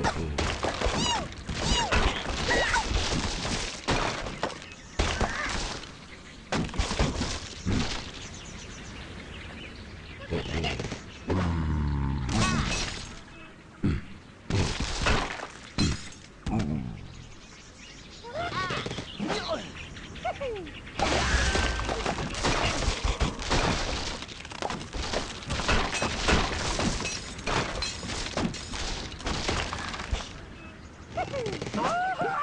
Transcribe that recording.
Mm-hmm. mm-hmm. mm-hmm. mm-hmm. Ah!